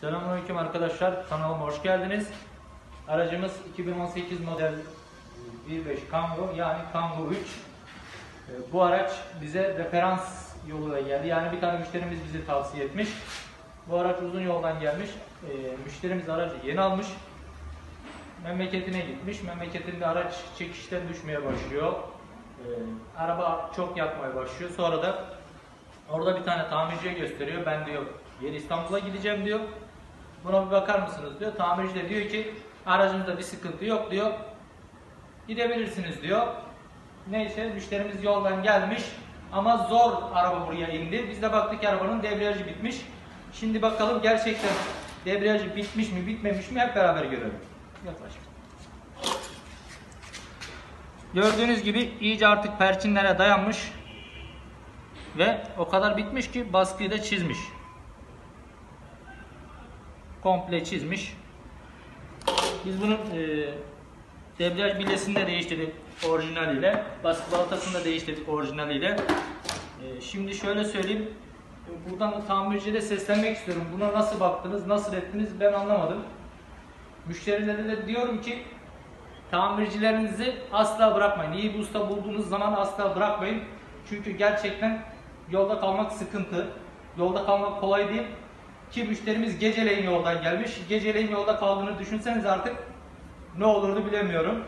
Selamünaleyküm arkadaşlar. Kanalıma hoş geldiniz. Aracımız 2018 model 1.5 Kangoo yani Kangoo 3. Ee, Bu araç bize referans yoluyla geldi. Yani bir tane müşterimiz bizi tavsiye etmiş. Bu araç uzun yoldan gelmiş. Ee, Müşterimiz aracı yeni almış. Memleketine gitmiş. Memleketinde araç çekişten düşmeye başlıyor. Ee, Araba çok yakmaya başlıyor. Sonra da Orada bir tane tamirciye gösteriyor. Ben diyor yeni İstanbul'a gideceğim diyor. Buna bir bakar mısınız diyor. Tamirci de diyor ki aracınızda bir sıkıntı yok diyor. Gidebilirsiniz diyor. Neyse müşterimiz yoldan gelmiş ama zor araba buraya indi. Biz de baktık arabanın debriyajı bitmiş. Şimdi bakalım gerçekten debriyajı bitmiş mi bitmemiş mi hep beraber görelim. Yaklaş. Gördüğünüz gibi iyice artık perçinlere dayanmış. Ve o kadar bitmiş ki baskıyı da çizmiş. Komple çizmiş. Biz bunun e, debriyaj bilyesini de değiştirdik orijinaliyle. Baskı balatasını da değiştirdik orijinaliyle. E, şimdi şöyle söyleyeyim. Buradan da tamirciye de seslenmek istiyorum. Buna nasıl baktınız, nasıl ettiniz ben anlamadım. Müşterilere de diyorum ki tamircilerinizi asla bırakmayın. İyi bir usta bulduğunuz zaman asla bırakmayın. Çünkü gerçekten yolda kalmak sıkıntı. Yolda kalmak kolay değil. Ki müşterimiz geceleyin yoldan gelmiş. Geceleyin yolda kaldığını düşünseniz artık ne olurdu bilemiyorum.